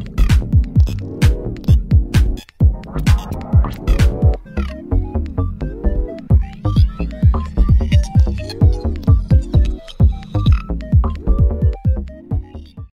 you